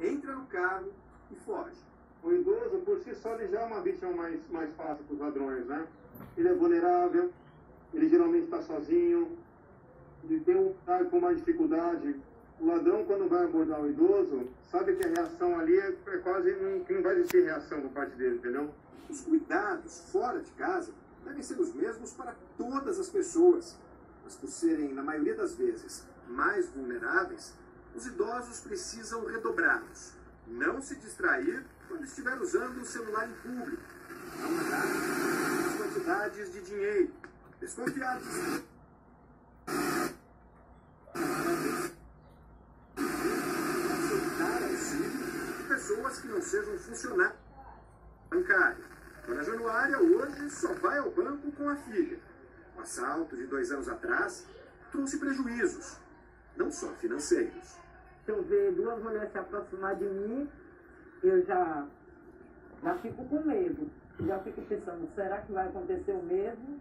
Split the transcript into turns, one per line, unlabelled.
entra no carro e foge.
O idoso, por si só, ele já é uma vítima mais, mais fácil para os ladrões, né? Ele é vulnerável, ele geralmente está sozinho, ele tem um tá com mais dificuldade. O ladrão, quando vai abordar o idoso, sabe que a reação ali é, é quase que não vai existir reação por parte dele, entendeu?
Os cuidados fora de casa devem ser os mesmos para todas as pessoas, mas por serem, na maioria das vezes, mais vulneráveis, os idosos precisam redobrá-los. Não se distrair quando estiver usando o celular em público. Não andar as quantidades de dinheiro. Desconfiar de aceitar auxílio de pessoas que não sejam funcionários bancários. Dona Januária hoje só vai ao banco com a filha. O assalto de dois anos atrás trouxe prejuízos, não só financeiros.
Se eu ver duas mulheres se aproximar de mim, eu já, já fico com medo. Já fico pensando, será que vai acontecer o mesmo?